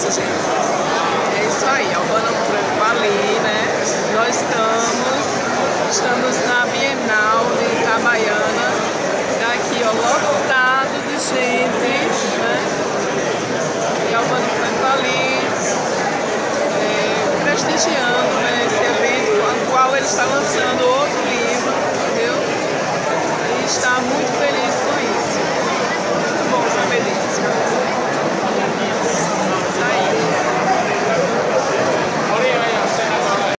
isso, gente. É isso aí, é Albano Franco ali, né? Nós estamos, estamos na Bienal de Itabaiana. daqui aqui, ó, lotado de gente, né? É e Albano Franco ali, é, prestigiando né, esse evento, o qual ele está lançando hoje.